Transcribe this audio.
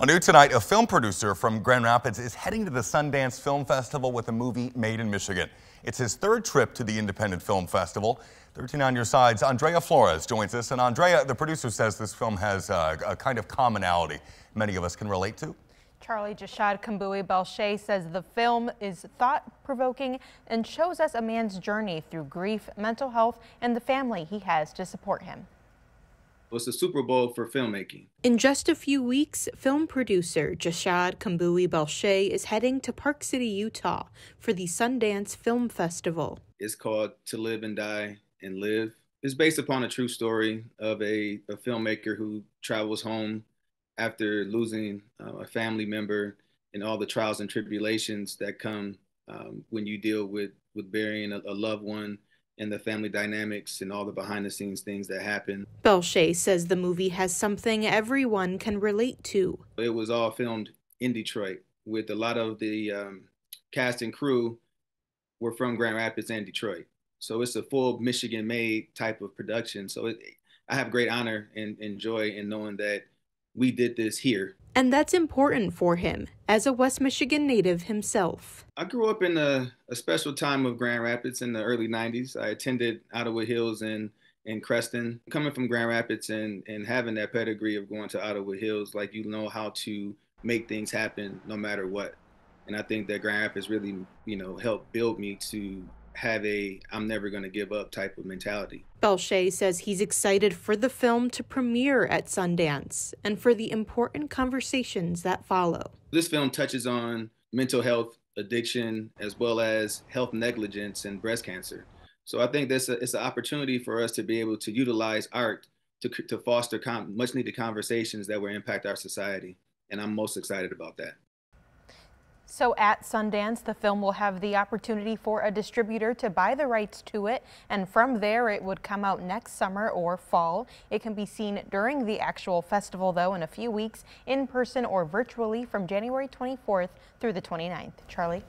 A new tonight, a film producer from Grand Rapids is heading to the Sundance Film Festival with a movie made in Michigan. It's his third trip to the Independent Film Festival. 13 on your sides, Andrea Flores joins us. And Andrea, the producer says this film has a, a kind of commonality many of us can relate to. Charlie Jash'd Kambui Belcher says the film is thought-provoking and shows us a man's journey through grief, mental health, and the family he has to support him. It's the Super Bowl for filmmaking. In just a few weeks, film producer Jash'd Kambui Belcher is heading to Park City, Utah for the Sundance Film Festival. It's called To Live and Die and Live. It's based upon a true story of a, a filmmaker who travels home after losing uh, a family member and all the trials and tribulations that come um, when you deal with with burying a, a loved one and the family dynamics and all the behind the scenes things that happen. Belcher says the movie has something everyone can relate to. It was all filmed in Detroit with a lot of the um, cast and crew were from Grand Rapids and Detroit. So it's a full Michigan made type of production. So it, I have great honor and, and joy in knowing that we did this here. And that's important for him as a West Michigan native himself. I grew up in a, a special time of Grand Rapids in the early 90s. I attended Ottawa Hills and in Creston. Coming from Grand Rapids and, and having that pedigree of going to Ottawa Hills, like you know how to make things happen no matter what. And I think that Grand Rapids really, you know, helped build me to have a I'm never going to give up type of mentality. Belcher says he's excited for the film to premiere at Sundance and for the important conversations that follow. This film touches on mental health, addiction, as well as health negligence and breast cancer. So I think this it's an opportunity for us to be able to utilize art to, to foster much needed conversations that will impact our society. And I'm most excited about that. So at Sundance, the film will have the opportunity for a distributor to buy the rights to it, and from there it would come out next summer or fall. It can be seen during the actual festival, though, in a few weeks, in person or virtually from January 24th through the 29th. Charlie?